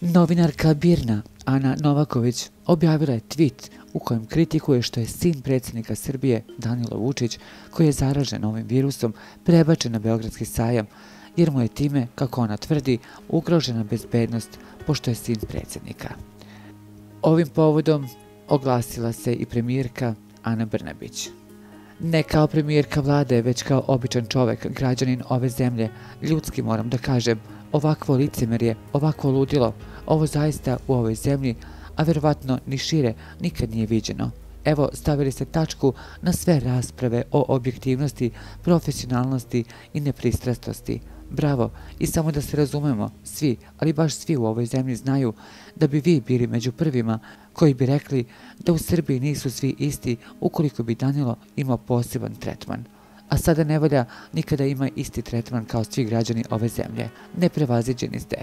Novinarka Birna Ana Novaković objavila je tweet u kojem kritikuje što je sin predsjednika Srbije Danilo Vučić, koji je zaražen ovim virusom, prebačen na Beogradski sajam, jer mu je time, kako ona tvrdi, ugrožena bezbednost pošto je sin predsjednika. Ovim povodom oglasila se i premijerka Ana Brnabić. Ne kao premijerka vlade, već kao običan čovek, građanin ove zemlje, ljudski moram da kažem, ovakvo licemerje, ovakvo ludilo, ovo zaista u ovoj zemlji, a verovatno ni šire, nikad nije viđeno. Evo, stavili ste tačku na sve rasprave o objektivnosti, profesionalnosti i nepristrastosti. Bravo, i samo da se razumemo, svi, ali baš svi u ovoj zemlji znaju da bi vi bili među prvima koji bi rekli da u Srbiji nisu svi isti ukoliko bi Danilo imao poseban tretman. A sada ne volja nikada ima isti tretman kao svi građani ove zemlje. Neprevaziđeni ste.